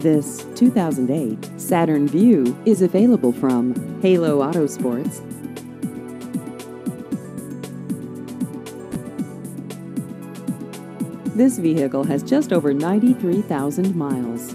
This 2008 Saturn Vue is available from Halo Autosports. This vehicle has just over 93,000 miles.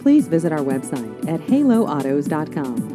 Please visit our website at haloautos.com.